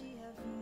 Era dia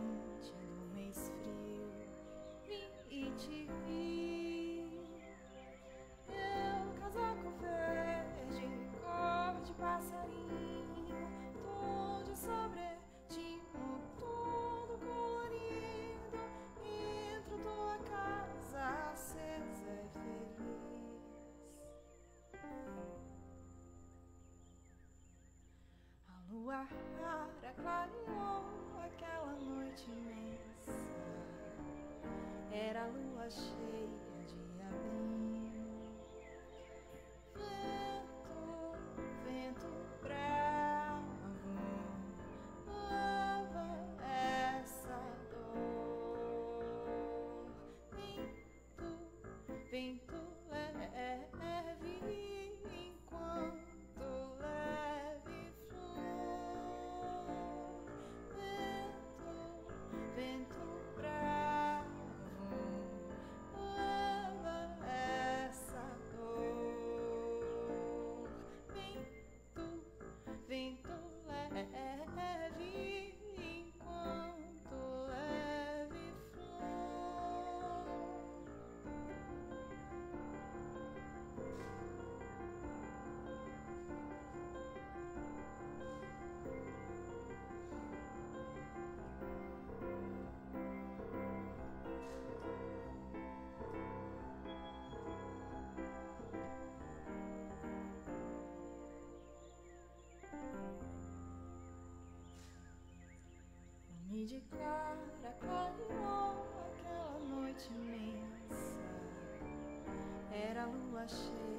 de clara clareou aquela noite imensa. Era lua cheia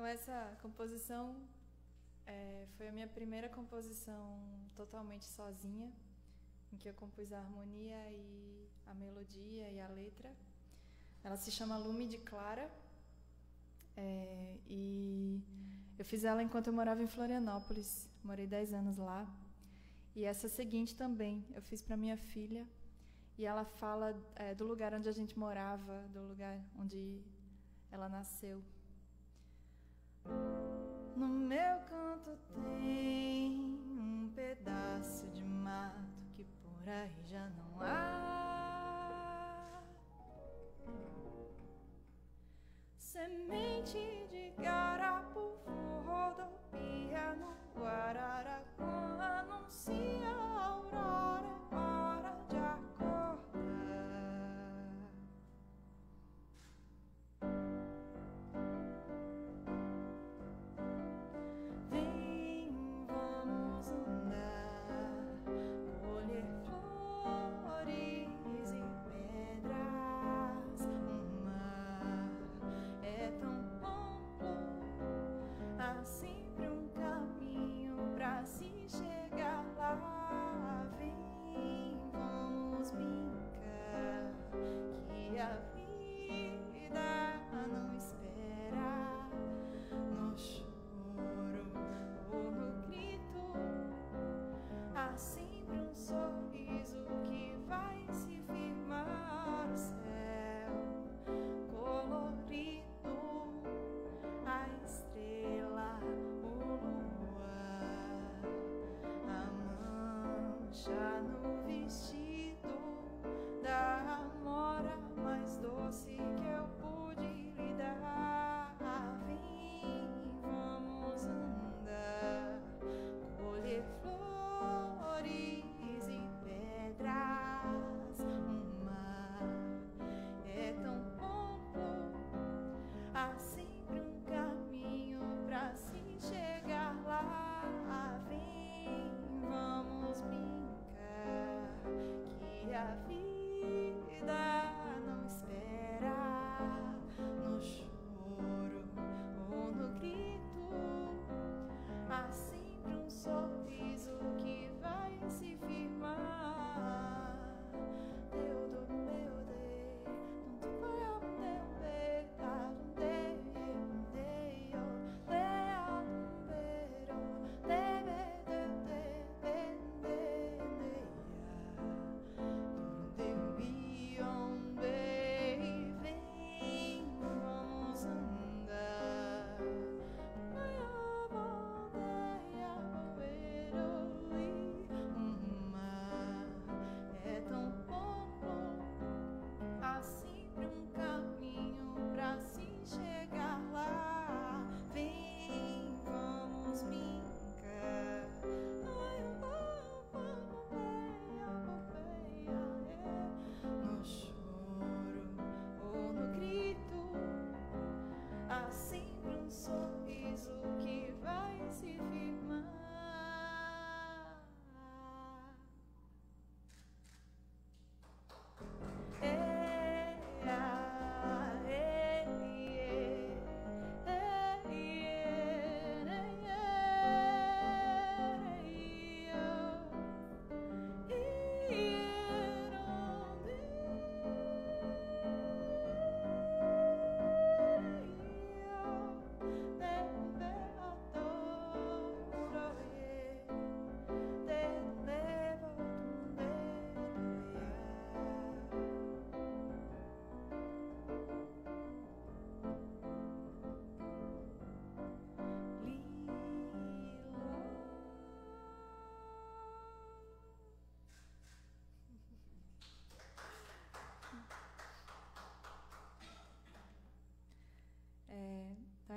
Então essa composição é, foi a minha primeira composição totalmente sozinha, em que eu compus a harmonia e a melodia e a letra. Ela se chama Lume de Clara é, e eu fiz ela enquanto eu morava em Florianópolis, morei 10 anos lá. E essa seguinte também eu fiz para minha filha e ela fala é, do lugar onde a gente morava, do lugar onde ela nasceu. No meu canto tem um pedaço de mato que por aí já não há. Semente de garapufu rodopia no Guararaquã anuncia a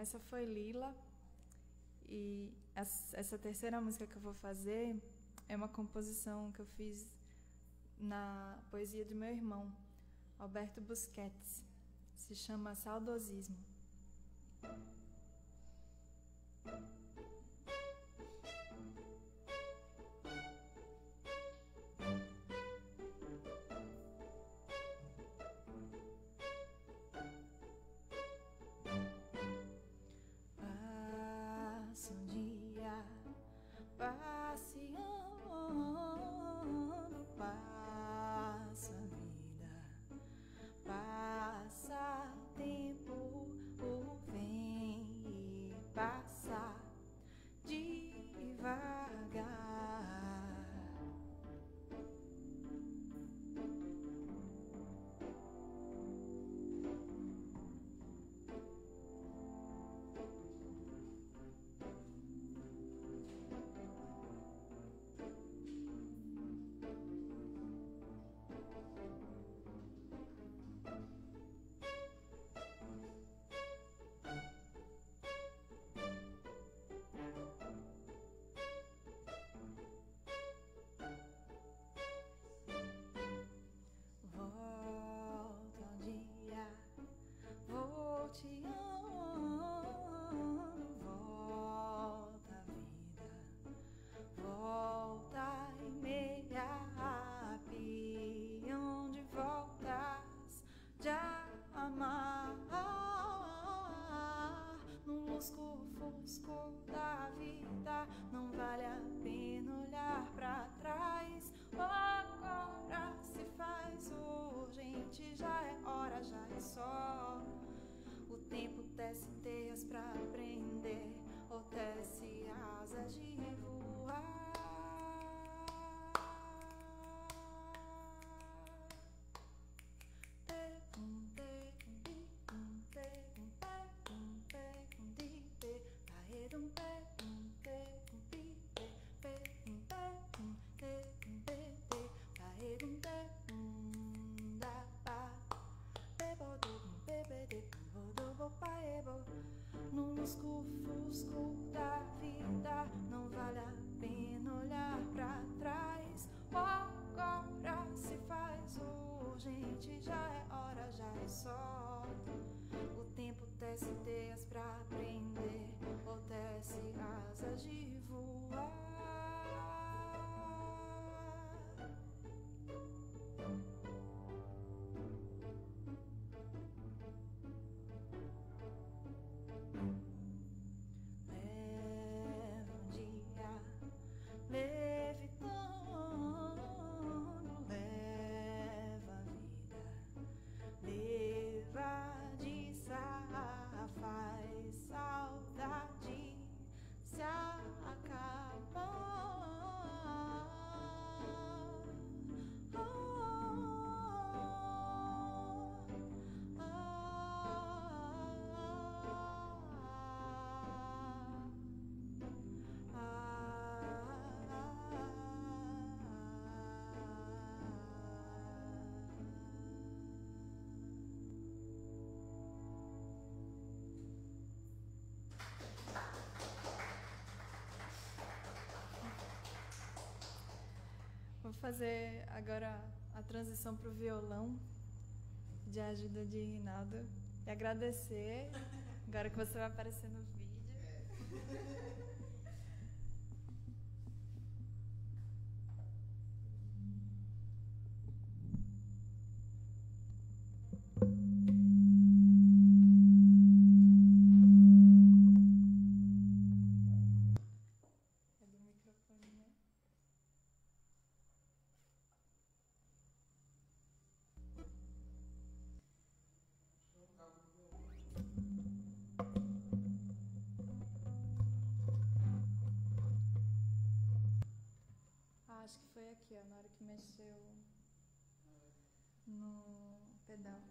essa foi Lila. E essa terceira música que eu vou fazer é uma composição que eu fiz na poesia de meu irmão, Alberto Busquets. Se chama Saudosismo. Vou fazer agora a transição para o violão, de ajuda de Rinaldo, e agradecer, agora que você vai aparecer no vídeo. Mexeu no pedal.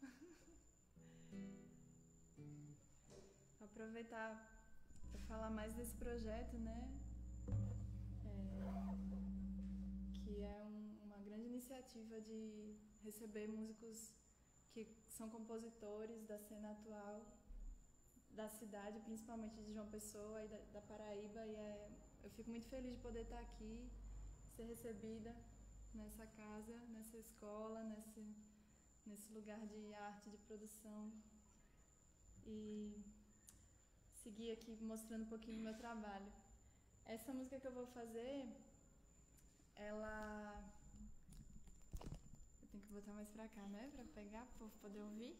aproveitar para falar mais desse projeto, né? Que é um, uma grande iniciativa de receber músicos que são compositores da cena atual da cidade, principalmente de João Pessoa e da, da Paraíba, e é, eu fico muito feliz de poder estar aqui, ser recebida nessa casa, nessa escola, nesse, nesse lugar de arte, de produção. E seguir aqui mostrando um pouquinho do meu trabalho. Essa música que eu vou fazer, ela. Eu tenho que botar mais pra cá, né? Pra pegar, pra poder ouvir.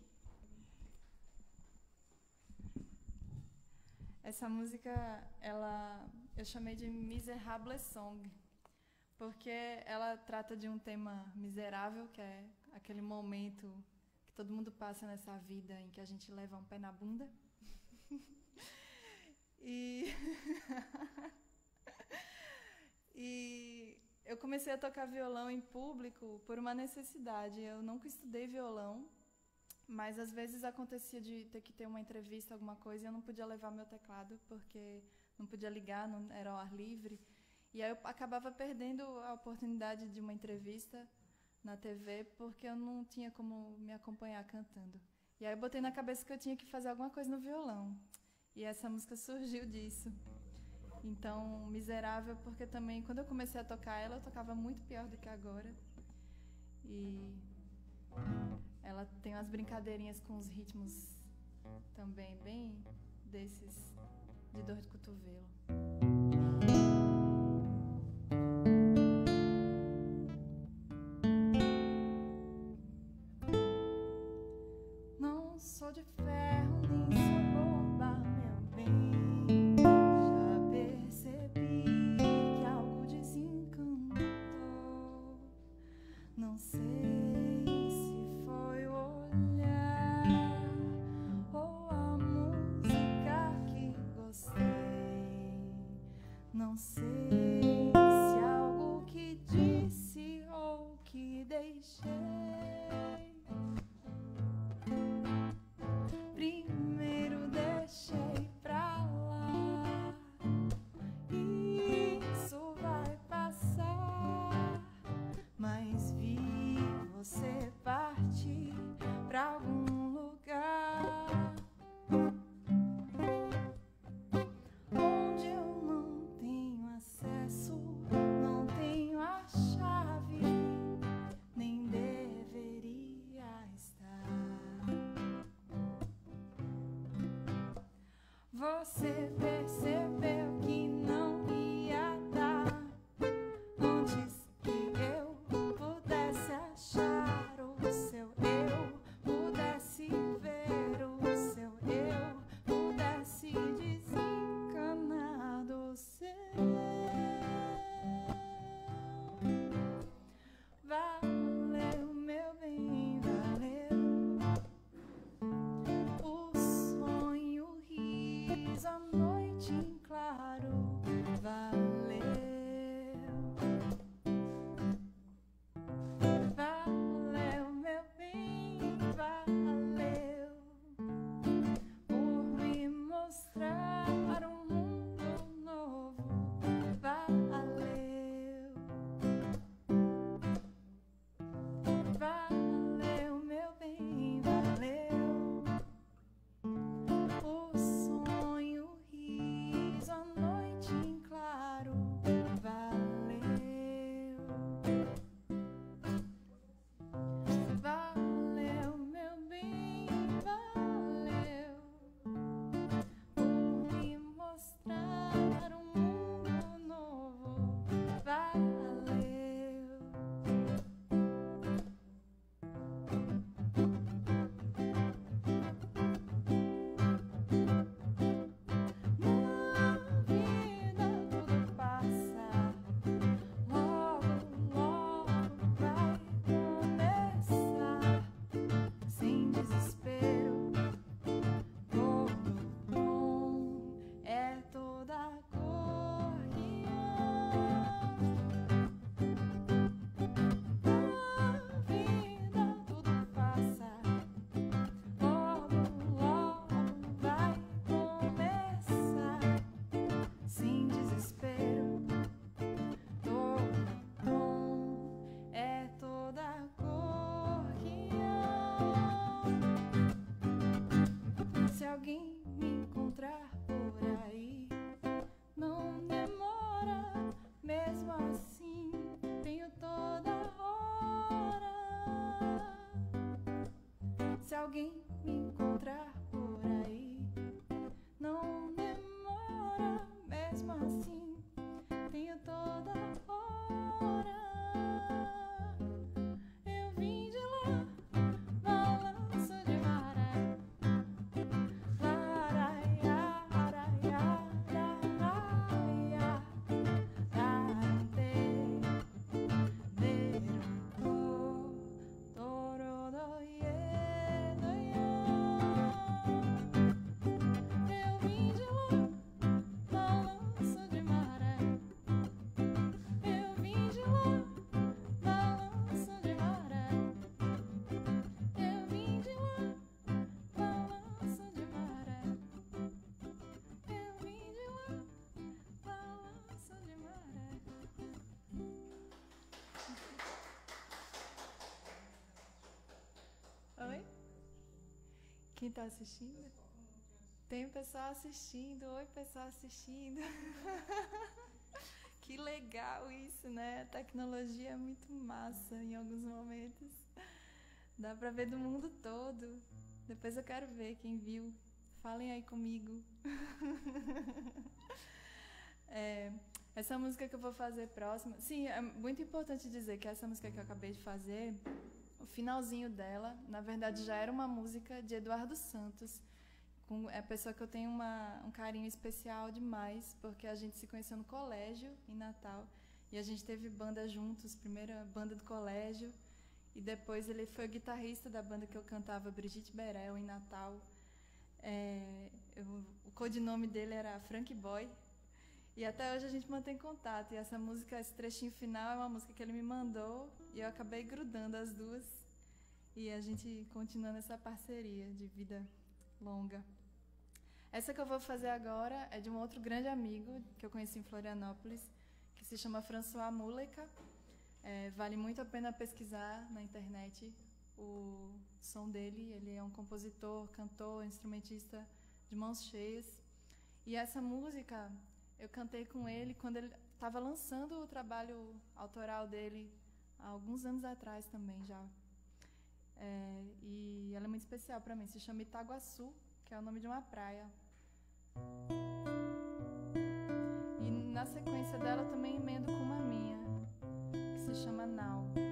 Essa música, ela, eu chamei de Miserable Song, porque ela trata de um tema miserável, que é aquele momento que todo mundo passa nessa vida em que a gente leva um pé na bunda. E, e eu comecei a tocar violão em público por uma necessidade. Eu nunca estudei violão, mas às vezes acontecia de ter que ter uma entrevista, alguma coisa, e eu não podia levar meu teclado porque não podia ligar, não era ao ar livre. E aí eu acabava perdendo a oportunidade de uma entrevista na TV porque eu não tinha como me acompanhar cantando. E aí eu botei na cabeça que eu tinha que fazer alguma coisa no violão. E essa música surgiu disso. Então, Miserável, porque também quando eu comecei a tocar ela, eu tocava muito pior do que agora. E ela tem umas brincadeirinhas com os ritmos também bem desses de dor de cotovelo. Não sou de ferro você. 바다. Quem está assistindo? Tem pessoal assistindo. Oi, pessoal assistindo. que legal isso, né? A tecnologia é muito massa em alguns momentos. Dá para ver do mundo todo. Depois eu quero ver quem viu. Falem aí comigo. é, essa música que eu vou fazer próxima. Sim, é muito importante dizer que essa música que eu acabei de fazer, finalzinho dela, na verdade já era uma música de Eduardo Santos. Com, é a pessoa que eu tenho uma, um carinho especial demais, porque a gente se conheceu no colégio, em Natal. E a gente teve banda juntos, primeira banda do colégio. E depois ele foi o guitarrista da banda que eu cantava, Brigitte Berel, em Natal. É, eu, o codinome dele era Frank Boy. E até hoje a gente mantém contato. E essa música, esse trechinho final, é uma música que ele me mandou. E eu acabei grudando as duas. E a gente continua nessa parceria de vida longa. Essa que eu vou fazer agora é de um outro grande amigo que eu conheci em Florianópolis, que se chama François Muleca. É, vale muito a pena pesquisar na internet o som dele. Ele é um compositor, cantor, instrumentista de mãos cheias. E essa música eu cantei com ele quando ele estava lançando o trabalho autoral dele há alguns anos atrás também já. É, e ela é muito especial para mim. Se chama Itaguaçu, que é o nome de uma praia. E na sequência dela também emendo com uma minha se chama Now.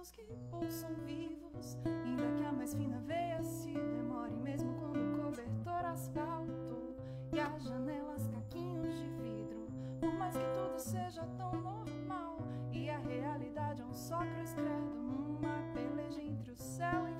Os que pulsam vivos, ainda que a mais fina veia se demore, mesmo quando o cobertor asfalto e as janelas caquinhos de vidro. Por mais que tudo seja tão normal e a realidade é um só cruz credo numa peleja entre o céu e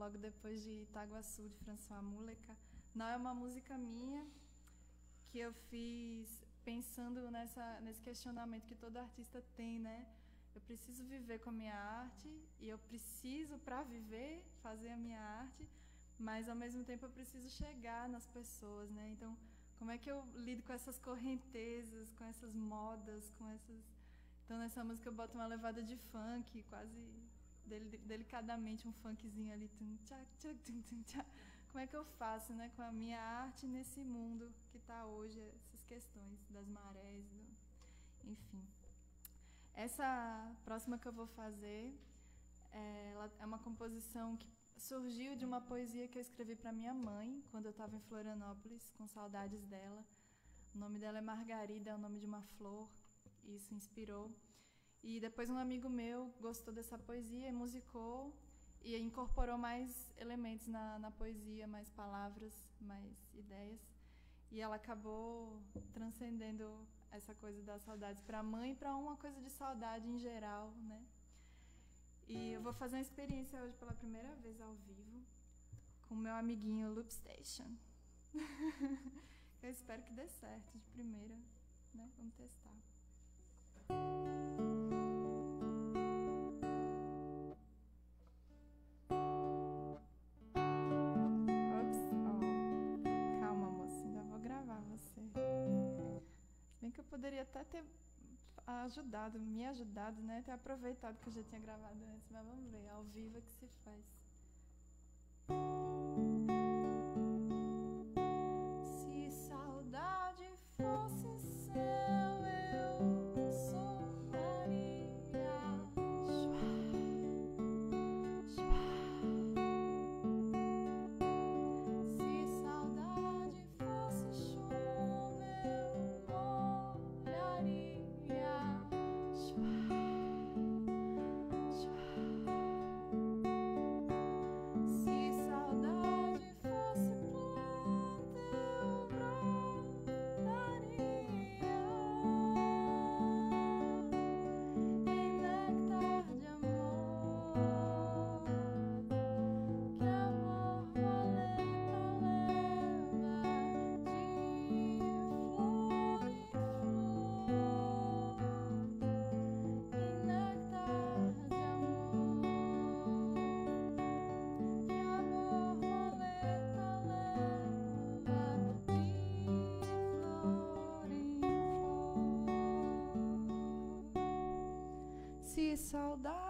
logo depois de Itaguaçu, de François Muleca. Now é uma música minha que eu fiz pensando nessa, nesse questionamento que todo artista tem, né? Eu preciso viver com a minha arte e eu preciso, para viver, fazer a minha arte, mas ao mesmo tempo eu preciso chegar nas pessoas, né? Então, como é que eu lido com essas correntezas, com essas modas, com essas. Então, nessa música eu boto uma levada de funk, quase delicadamente um funkzinho ali. Como é que eu faço, né, com a minha arte nesse mundo que está hoje, essas questões das marés, do... enfim. Essa próxima que eu vou fazer, é, ela é uma composição que surgiu de uma poesia que eu escrevi para minha mãe quando eu estava em Florianópolis, com saudades dela. O nome dela é Margarida, é o nome de uma flor, e isso inspirou. E depois um amigo meu gostou dessa poesia e musicou e incorporou mais elementos na, na poesia, mais palavras, mais ideias. E ela acabou transcendendo essa coisa das saudades para a mãe para uma coisa de saudade em geral, né? E eu vou fazer uma experiência hoje pela primeira vez ao vivo com o meu amiguinho Loop Station. eu espero que dê certo de primeira, né? Vamos testar. Que eu poderia até ter ajudado, me ajudado, né? Ter aproveitado que eu já tinha gravado antes, mas vamos ver, ao vivo é que se faz. Se saudade fosse Se saudade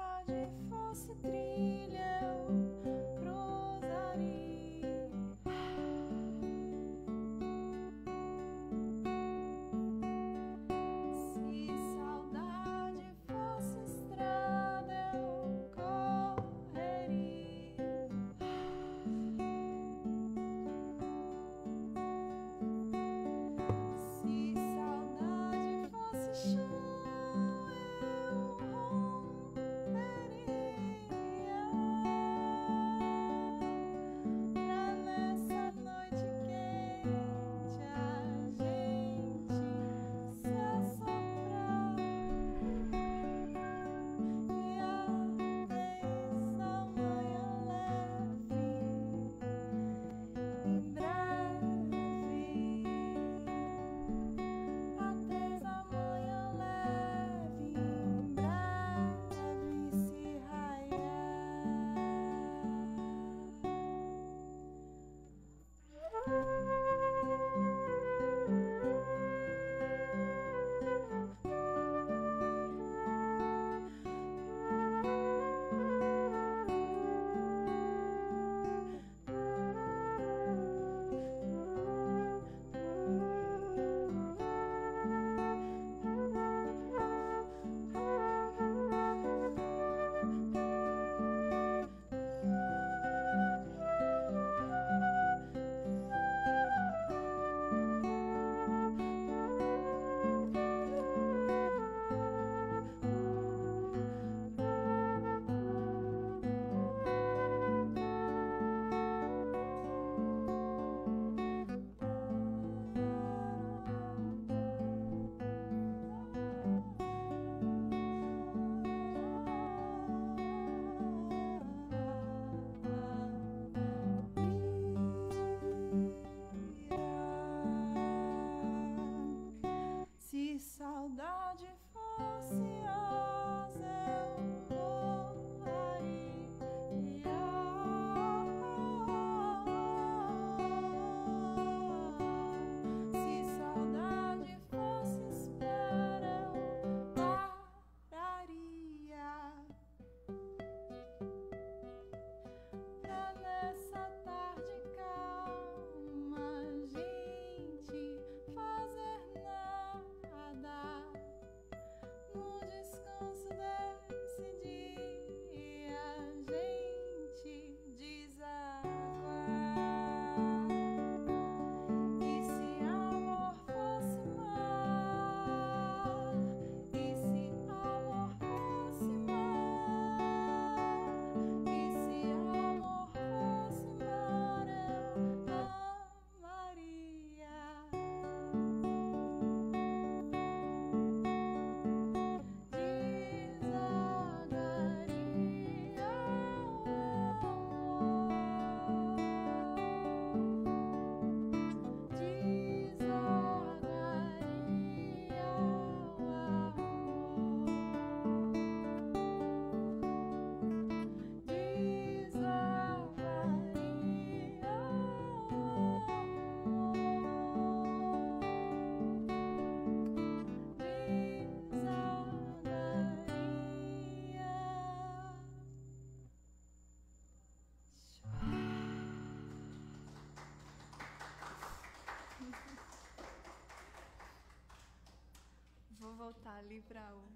ali para o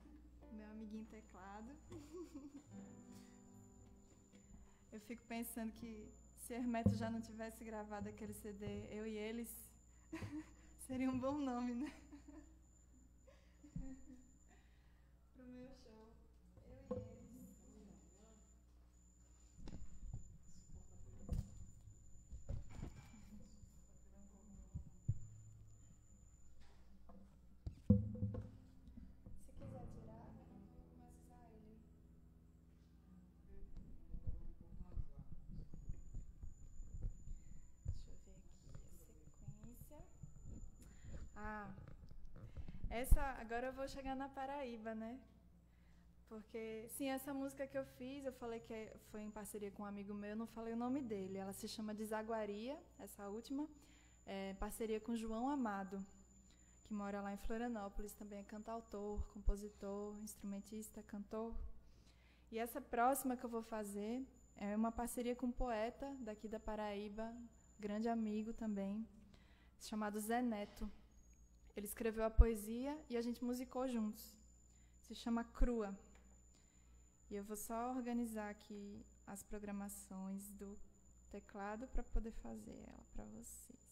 meu amiguinho teclado. Eu fico pensando que se Hermeto já não tivesse gravado aquele CD, eu e eles, seria um bom nome, né? Pro meu show. Eu e eles. Se quiser tirar, começa a usar ele. Deixa eu ver aqui a sequência. Ah, essa agora eu vou chegar na Paraíba, né? Porque, sim, essa música que eu fiz, eu falei que foi em parceria com um amigo meu, eu não falei o nome dele. Ela se chama Desaguaria, essa última, é, parceria com João Amado, que mora lá em Florianópolis, também é cantautor, compositor, instrumentista, cantor. E essa próxima que eu vou fazer é uma parceria com um poeta daqui da Paraíba, grande amigo também, chamado Zé Neto. Ele escreveu a poesia e a gente musicou juntos. Se chama Crua. E eu vou só organizar aqui as programações do teclado para poder fazer ela para vocês.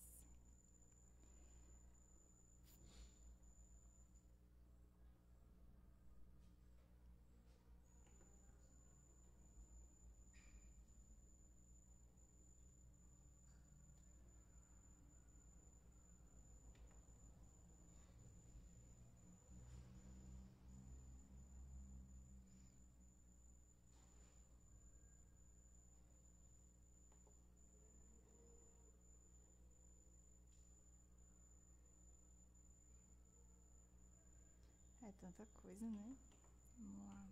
É tanta coisa, né? Vamos lá.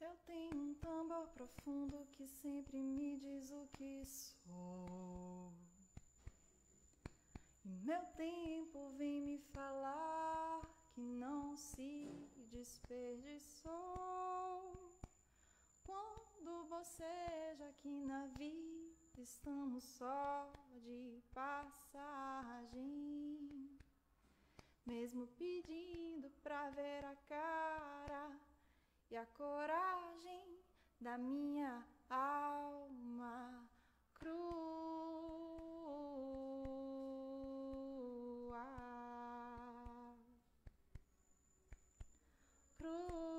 Eu tenho um tambor profundo que sempre me diz o que sou. E meu tempo vem me falar que não se desperdiçou. Quando boceja aqui na vida, estamos só de passagem. Mesmo pedindo pra ver a cara e a coragem da minha alma crua. Crua.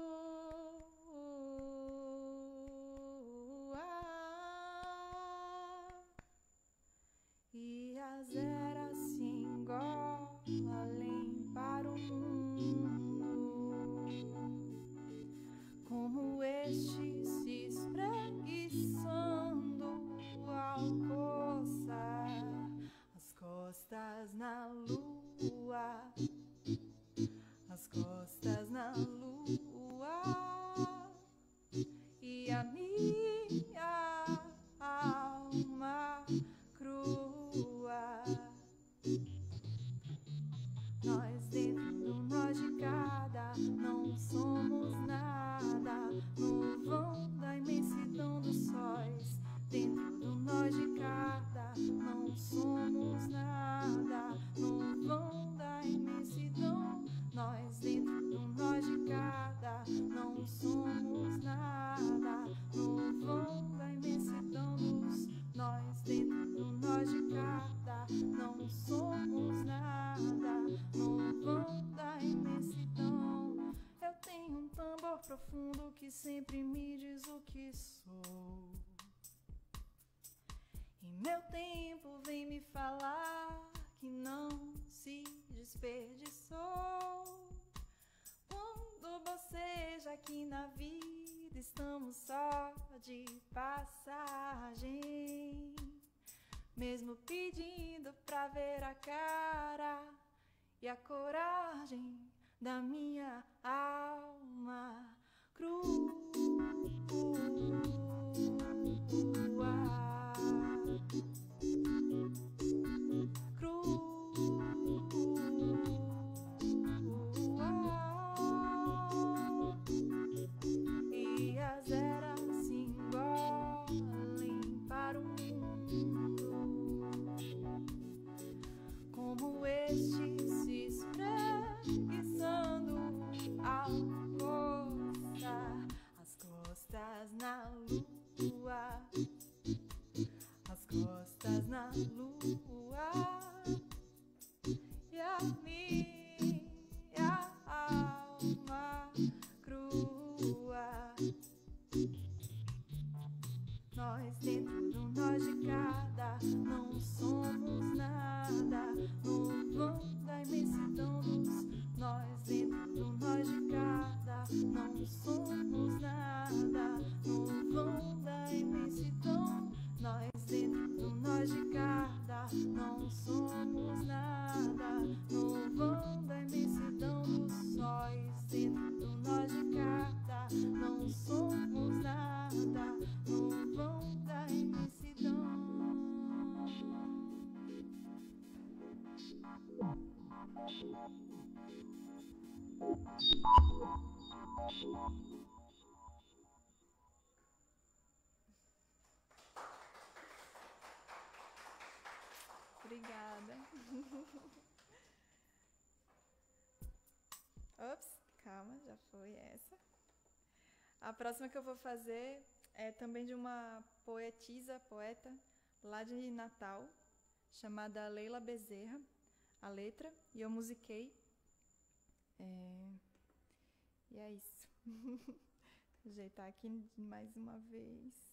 Profundo que sempre me diz o que sou. E meu tempo vem me falar que não se desperdiçou. Quando boceja aqui na vida, estamos só de passagem. Mesmo pedindo pra ver a cara e a coragem da minha alma crua. Sul. Foi essa. A próxima que eu vou fazer é também de uma poetisa, poeta, lá de Natal, chamada Leila Bezerra, a letra, e eu musiquei. É... E é isso. Ajeitar aqui mais uma vez.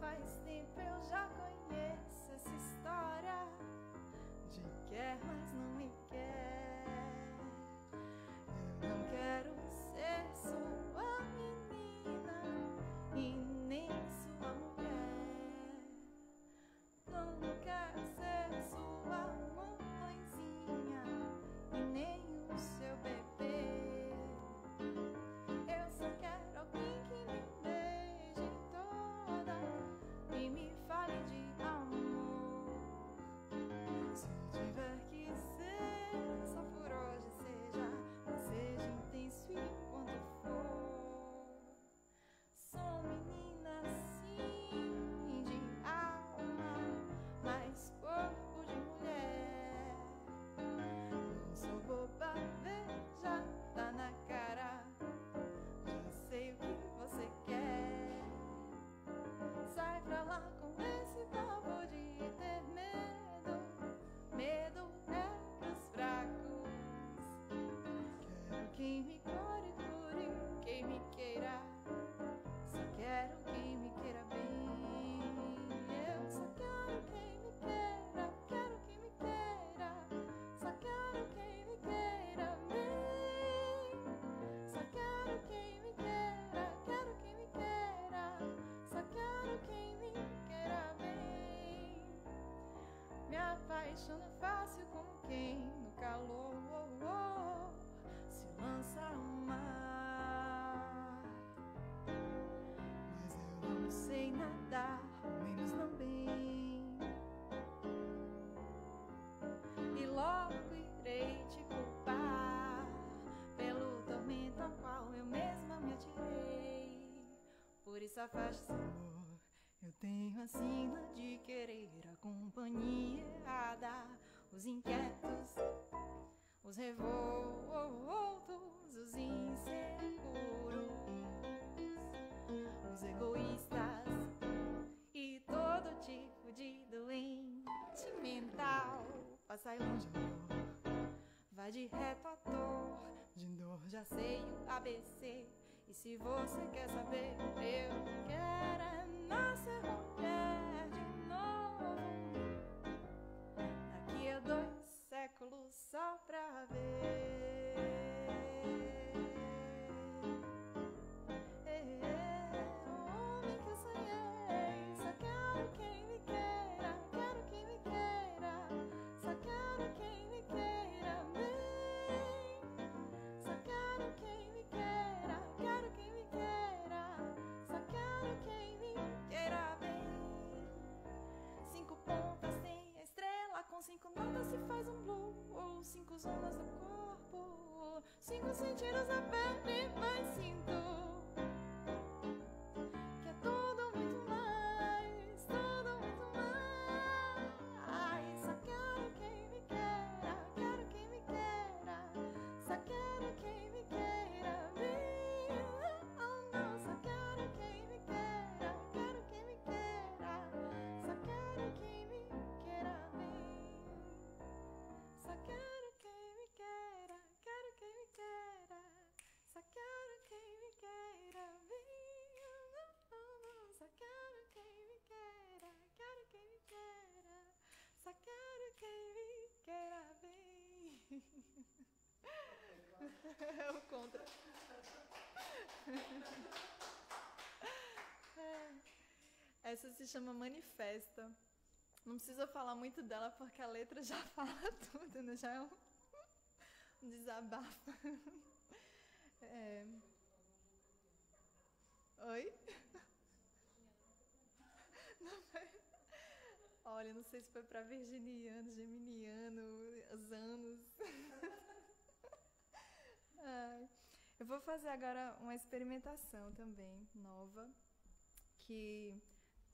faz tempo eu já conheço. love. Apaixona fácil como quem no calor oh, oh, se lança ao mar. Mas eu não sei nadar, menos não bem. E logo irei te culpar pelo tormento ao qual eu mesma me atirei. Por isso afaste-se, amor. Passai longe, amor, vai de reto à dor, de dor já sei o ABC. E se você quer saber, eu quero é nascer mulher cinco zonas do corpo, cinco sentidos na pele, mais sinto. É o contra. Essa se chama Manifesta. Não precisa falar muito dela porque a letra já fala tudo, né? Já é um, desabafo. É. Oi? Não. Olha, não sei se foi para virginiano, geminiano, os anos. Eu vou fazer agora uma experimentação também nova, que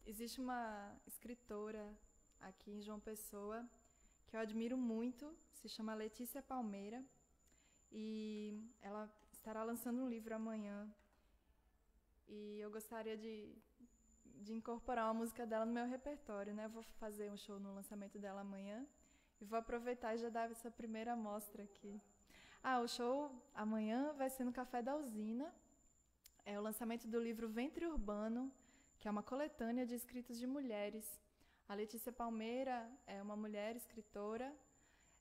existe uma escritora aqui em João Pessoa que eu admiro muito, se chama Letícia Palmeira, e ela estará lançando um livro amanhã. E eu gostaria de, de incorporar uma música dela no meu repertório, né? Eu vou fazer um show no lançamento dela amanhã e vou aproveitar e já dar essa primeira amostra aqui. Ah, o show amanhã vai ser no Café da Usina. É o lançamento do livro Ventre Urbano, que é uma coletânea de escritos de mulheres. A Letícia Palmeira é uma mulher escritora.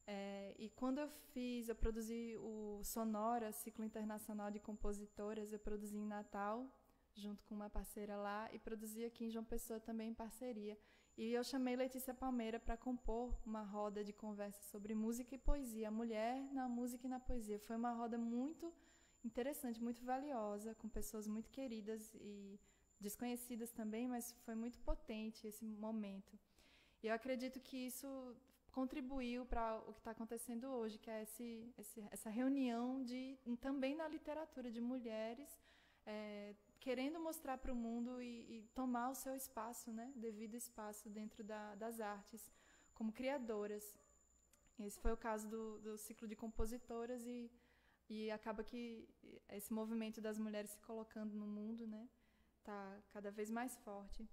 É, e quando eu fiz, eu produzi o Sonora, Ciclo Internacional de Compositoras, eu produzi em Natal, junto com uma parceira lá, e produzi aqui em João Pessoa também em parceria. E eu chamei Letícia Palmeira para compor uma roda de conversa sobre música e poesia, a mulher na música e na poesia. Foi uma roda muito interessante, muito valiosa, com pessoas muito queridas e desconhecidas também, mas foi muito potente esse momento. E eu acredito que isso contribuiu para o que está acontecendo hoje, que é esse, esse, essa reunião de também na literatura de mulheres é, querendo mostrar para o mundo e, e, tomar o seu espaço, né, devido espaço dentro da, das artes, como criadoras. Esse foi o caso do, do ciclo de compositoras e, e acaba que esse movimento das mulheres se colocando no mundo, né, está cada vez mais forte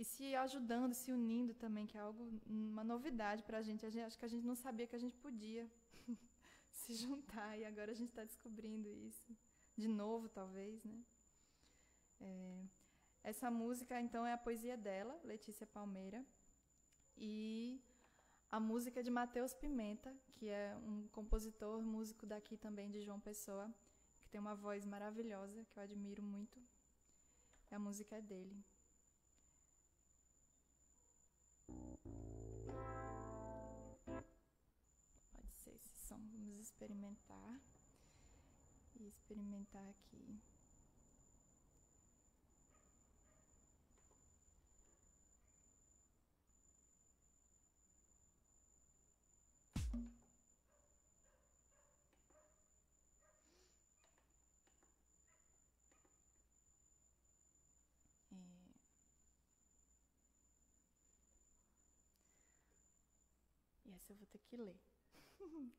e se ajudando, se unindo também, que é algo uma novidade para a gente. Acho que a gente não sabia que a gente podia se juntar e agora a gente está descobrindo isso de novo, talvez, né? É, essa música, então, é a poesia dela, Letícia Palmeira, e a música de Matheus Pimenta, que é um compositor, músico daqui também de João Pessoa, que tem uma voz maravilhosa, que eu admiro muito. A música é dele. som. Vamos experimentar e experimentar aqui. Essa eu vou ter que ler.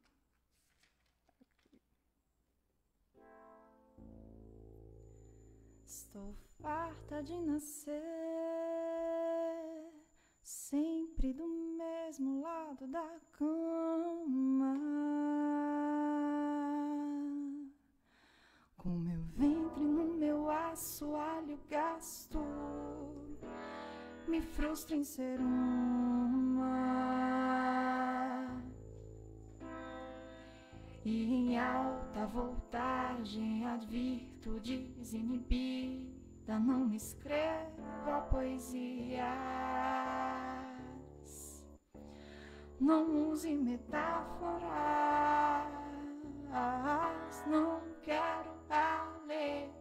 Estou farta de nascer sempre do mesmo lado da cama, com meu ventre no meu assoalho gasto, me frustra em ser uma. E em alta voltagem advirto desinibida, não escreva poesias, não use metáforas, não quero alegorias,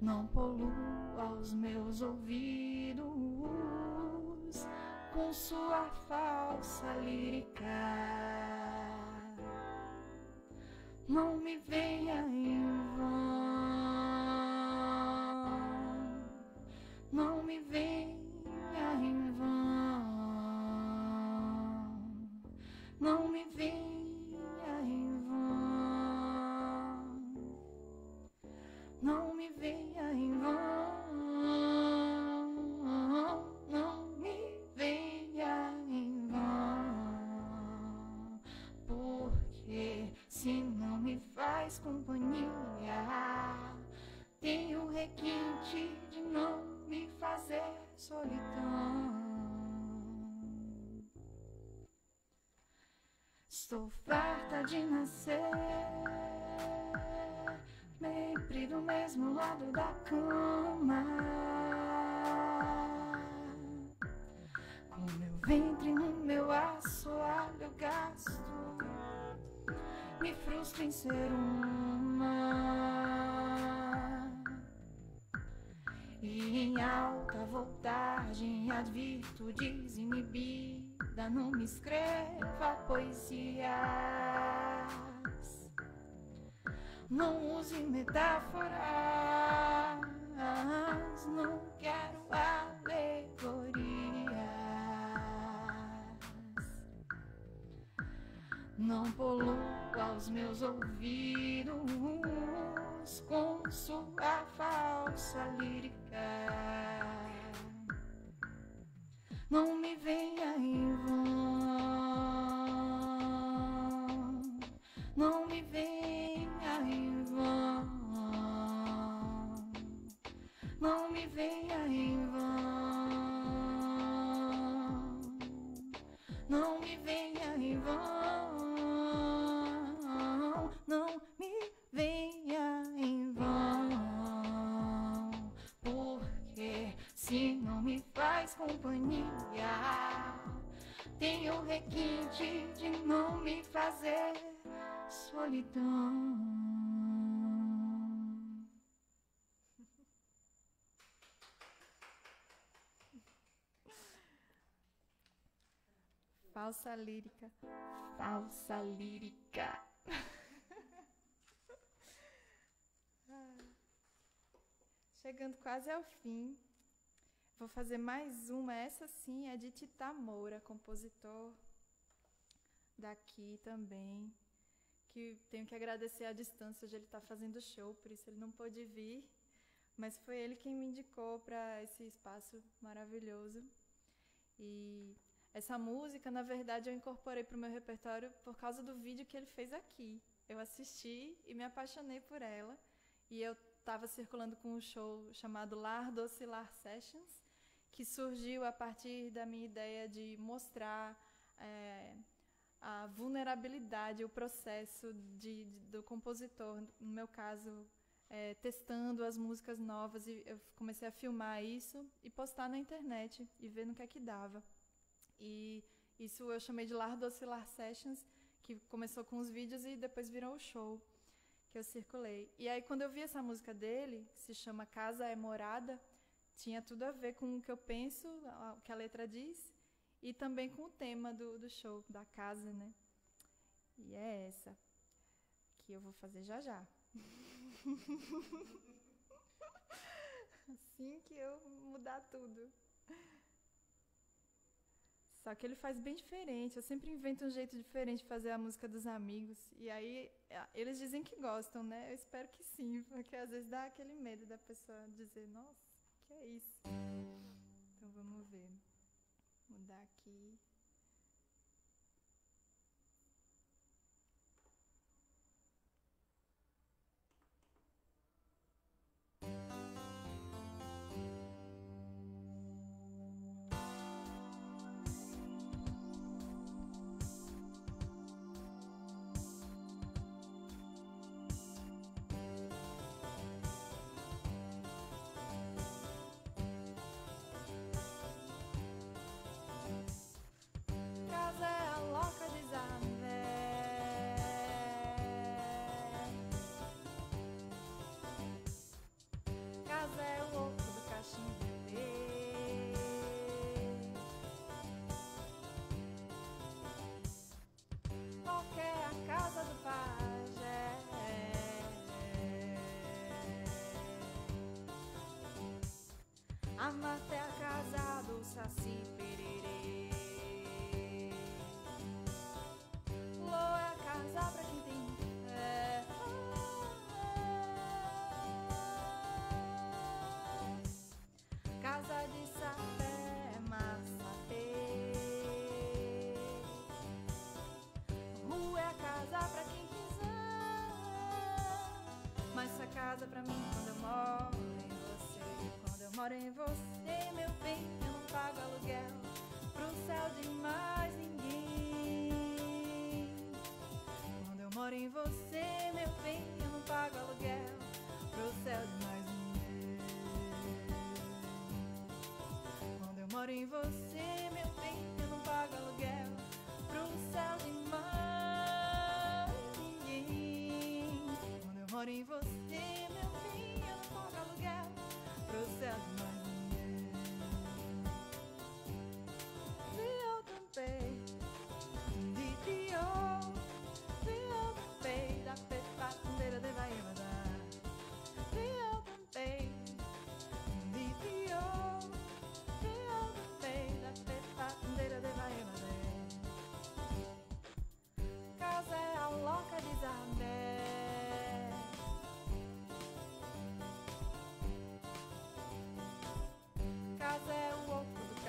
não polua os meus ouvidos com sua falsa lírica. Não me venha em vão, não me venha faz companhia. Tem o requinte de não me fazer solidão. Estou farta de nascer sempre do mesmo lado da cama. Me frustra em ser uma. E em alta voltagem advirto desinibida, não me escreva poesias. Não use metáforas, não quero alegoria. Não polua os meus ouvidos com sua falsa lírica. Não me venha em vão, não me venha em vão, não me venha em vão, não me venha em vão. Companhia. Tem o requinte de não me fazer solidão. Falsa lírica, falsa lírica. Chegando quase ao fim, Vou fazer mais uma, essa sim é de Tita Moura, compositor daqui também, que tenho que agradecer a distância de ele estar tá fazendo show, por isso ele não pôde vir, mas foi ele quem me indicou para esse espaço maravilhoso. E essa música, na verdade, eu incorporei para o meu repertório por causa do vídeo que ele fez aqui. Eu assisti e me apaixonei por ela. E eu estava circulando com um show chamado Lar Docilar Sessions, que surgiu a partir da minha ideia de mostrar é, a vulnerabilidade, o processo de, de, do compositor, no meu caso, é, testando as músicas novas e eu comecei a filmar isso e postar na internet e ver no que é que dava. E isso eu chamei de Lar do Oscilar Sessions, que começou com os vídeos e depois virou o show que eu circulei. E aí quando eu vi essa música dele, que se chama Casa é Morada, tinha tudo a ver com o que eu penso, o que a letra diz, e também com o tema do, do show, da casa, né? E é essa que eu vou fazer já já. assim que eu mudar tudo. Só que ele faz bem diferente. Eu sempre invento um jeito diferente de fazer a música dos amigos. E aí é, eles dizem que gostam, né? Eu espero que sim, porque às vezes dá aquele medo da pessoa dizer, nossa, que é isso? Então vamos ver. Mudar aqui. Até a casa do Saci Pererê. Lô é a casa pra quem tem fé. Casa de sapé, massapê. Rua é a casa pra quem quiser. Mas essa casa pra mim quando eu moro em você, meu bem, eu não pago aluguel pro céu de mais ninguém. Quando eu moro em você, meu bem, eu não pago aluguel pro céu de mais ninguém. Quando eu moro em você, meu bem, eu não pago aluguel pro céu de mais ninguém. Quando eu moro em você,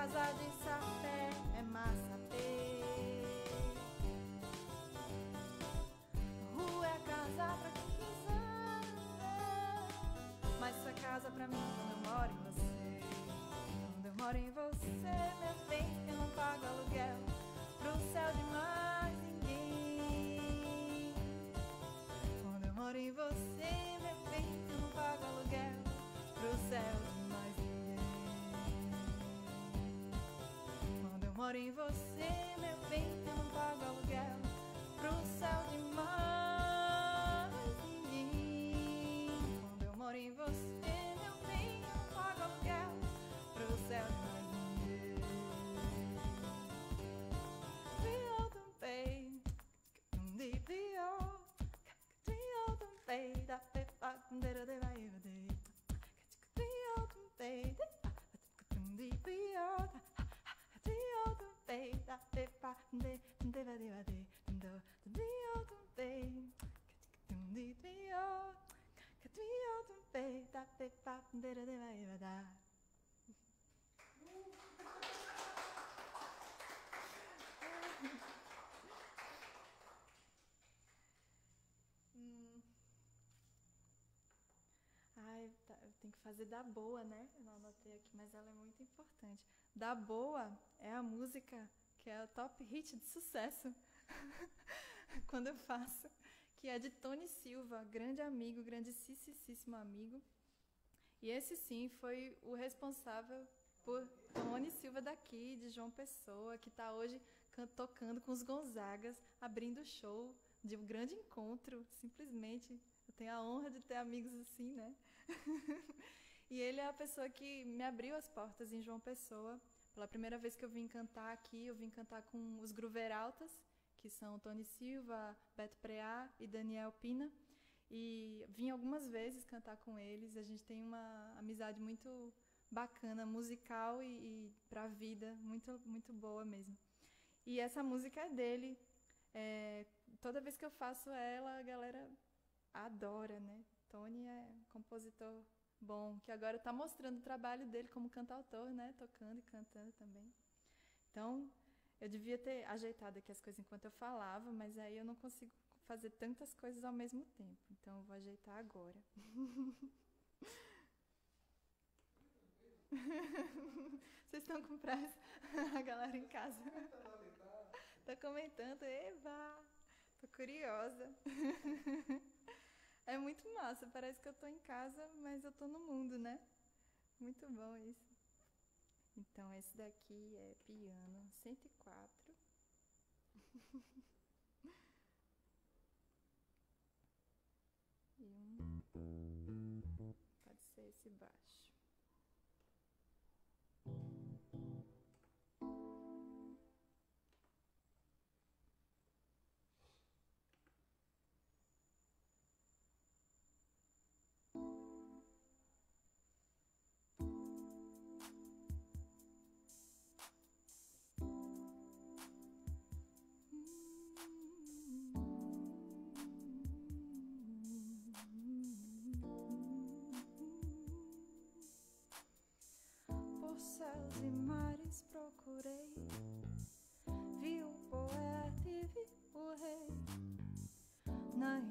Casa de sapé é massapê. Rua é casa pra quem quiser. Mas essa casa pra mim Hum. Ai, tá, eu tenho que fazer da boa, né? Eu não anotei aqui, mas ela é muito importante. Da boa é a música que é o top hit de sucesso quando eu faço, que é de Tony Silva, grande amigo, grandíssimo amigo. E esse sim foi o responsável por Tony Silva daqui, de João Pessoa, que está hoje tocando com os Gonzagas, abrindo show de um grande encontro, simplesmente. Eu tenho a honra de ter amigos assim, né? e ele é a pessoa que me abriu as portas em João Pessoa. Pela primeira vez que eu vim cantar aqui, eu vim cantar com os Gruveraltas, que são Tony Silva, Beto Preá e Daniel Pina. E vim algumas vezes cantar com eles. A gente tem uma amizade muito bacana, musical e, e para a vida, muito, muito boa mesmo. E essa música é dele. É, toda vez que eu faço ela, a galera adora, né? Tony é compositor bom, que agora está mostrando o trabalho dele como cantautor, né? Tocando e cantando também. Então, eu devia ter ajeitado aqui as coisas enquanto eu falava, mas aí eu não consigo fazer tantas coisas ao mesmo tempo. Então, eu vou ajeitar agora. Vocês estão com pressa? A galera em casa. Tá comentando, Eva! Tô curiosa. É muito massa, parece que eu tô em casa, mas eu tô no mundo, né? Muito bom isso. Então, esse daqui é piano 104.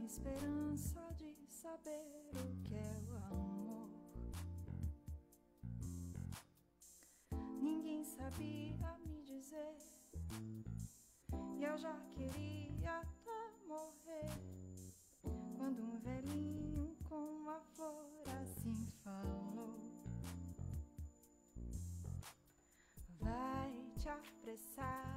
esperança de saber o que é o amor. Ninguém sabia me dizer, e eu já queria até morrer. Quando um velhinho com uma flor assim falou. vai te apressar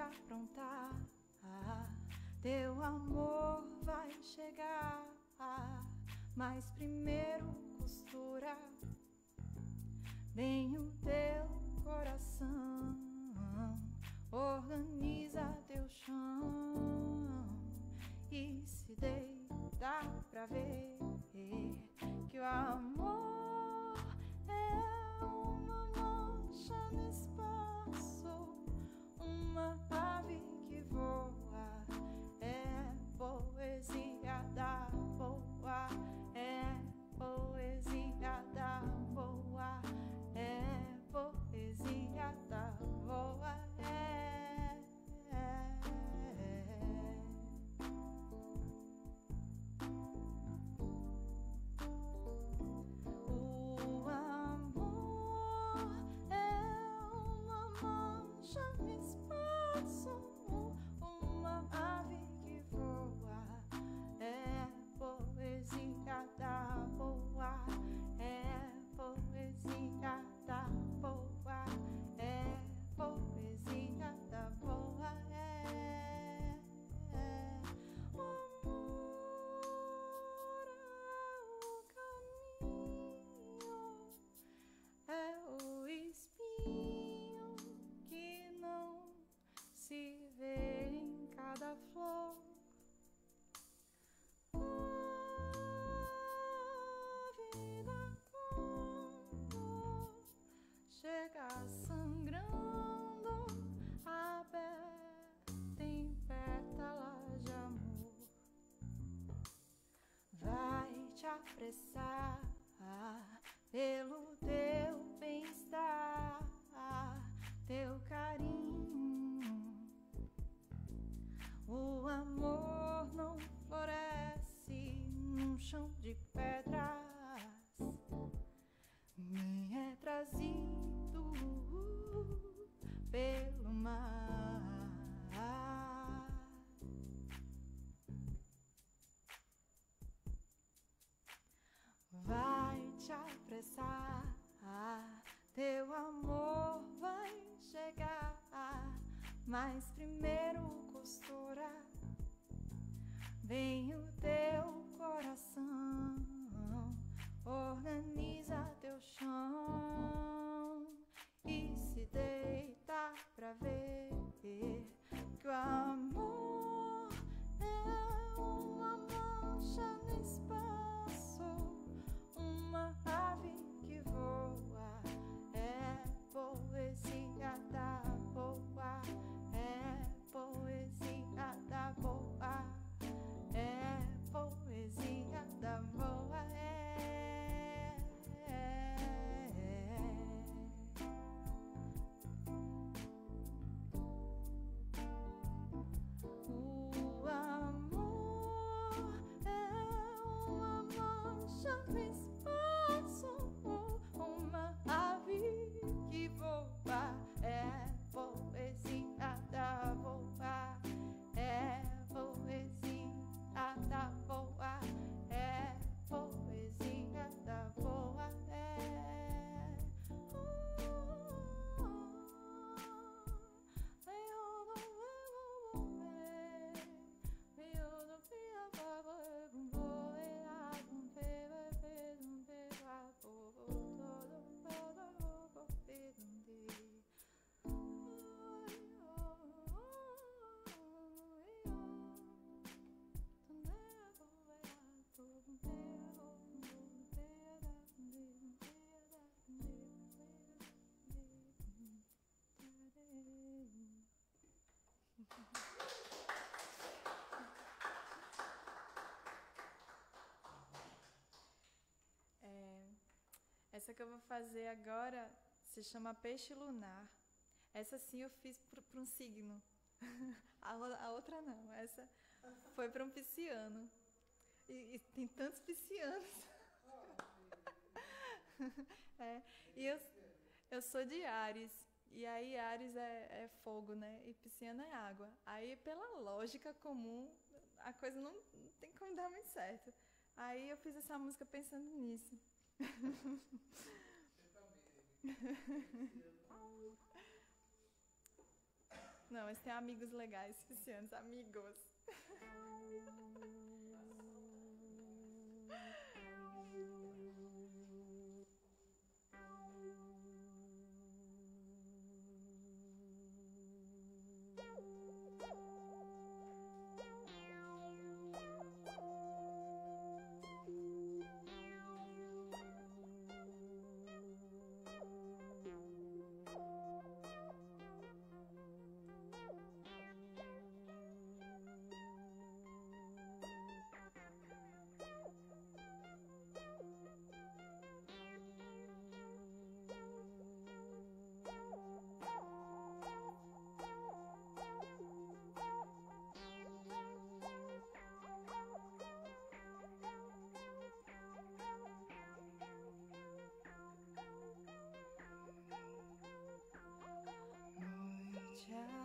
aprontar. Teu amor vai chegar, mas primeiro costura bem o teu apressar mas Essa que eu vou fazer agora se chama Peixe Lunar. Essa sim eu fiz para um signo. a, outra não. Essa foi para um pisciano. E, e, tem tantos piscianos. é, e eu, eu sou de Ares. E aí Ares é, é, fogo, né? E pisciano é água. Aí, pela lógica comum, a coisa não, não tem como dar muito certo. Aí eu fiz essa música pensando nisso. Não, mas tem amigos legais cristianos, amigos. child.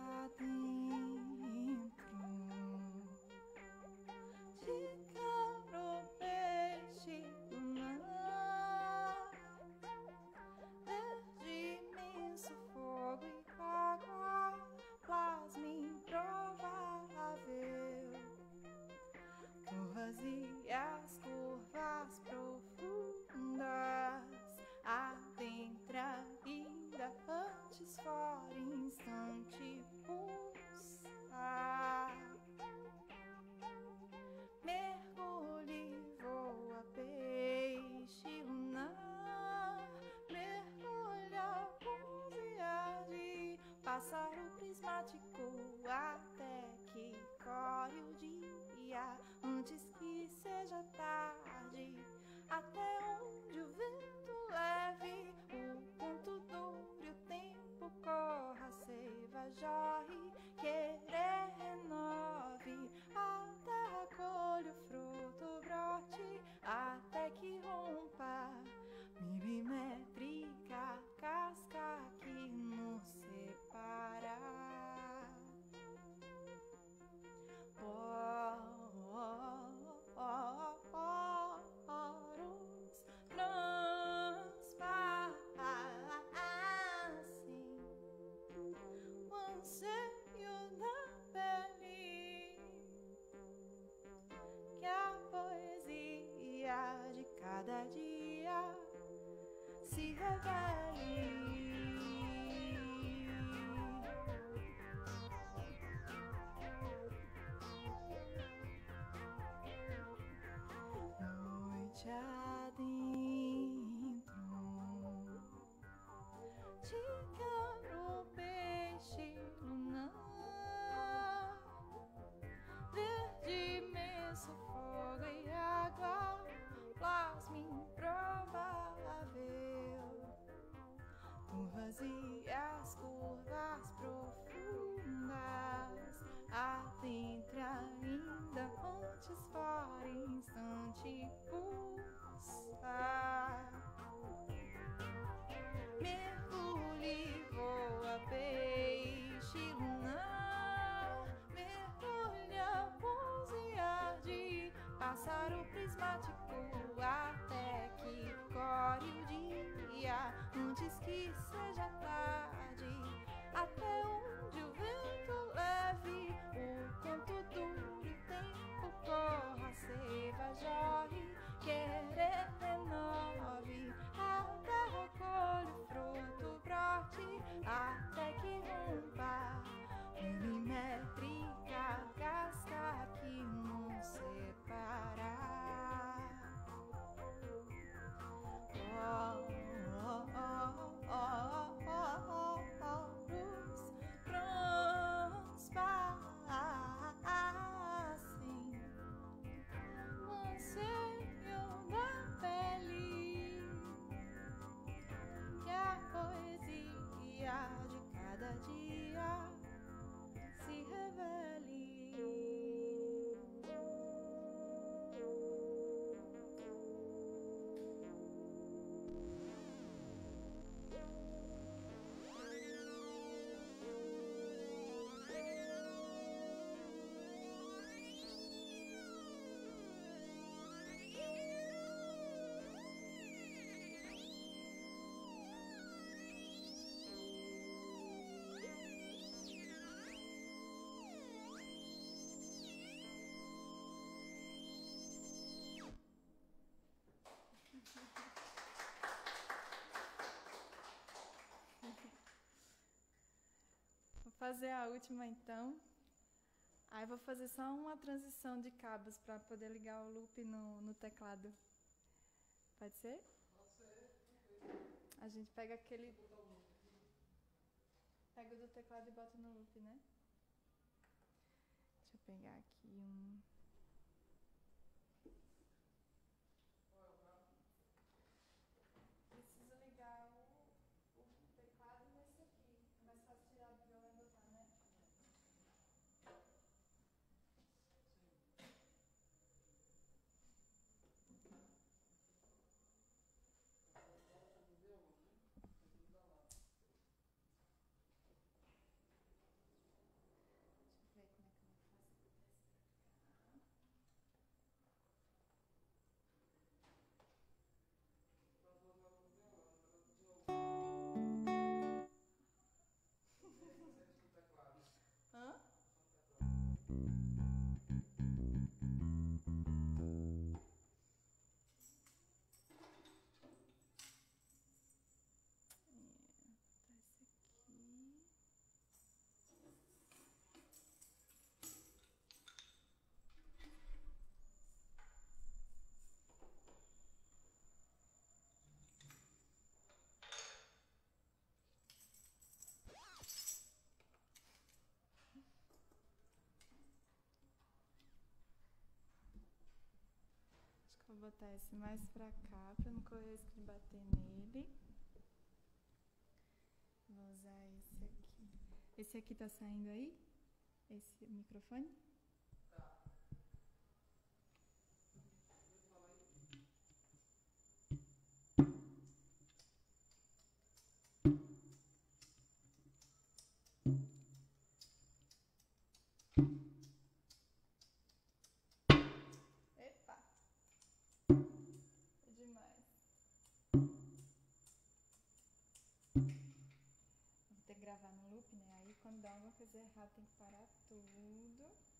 Até que corre o dia, antes que seja tarde, até onde o vento leve, o ponto dure, o tempo corra, seiva jorre, querer renove, a terra colhe o fruto brote, até que rompa. Milimétrica casca que nos separa. Poros transpassem o anseio da pele que a poesia de cada dia se revele. Noite adentro, te quero peixe lunar, verde imenso fogo e água, plasma improvável, curvas e ainda antes fora instante pulsar. Mergulhe, voa, peixe lunar. Mergulha, e arde. Pássaro prismático até que corre o dia. Antes que seja tarde. Até onde o vento leve. O conto dure, o tempo corra. A seiva jorre. Querer renove. A terra colhe o fruto brote. Até que rompa. Milimétrica casca que nos separa. Oh, oh, oh, oh, oh, oh, oh, fazer a última então. Aí vou fazer só uma transição de cabos para poder ligar o loop no, no teclado. Pode ser? Pode ser. A gente pega aquele. Pega o do teclado e bota no loop, né? Deixa eu pegar aqui botar esse mais pra cá, pra não correr risco de bater nele. Vou usar esse aqui. Esse aqui tá saindo aí? Esse microfone? Quando dá alguma coisa errada tem que parar tudo.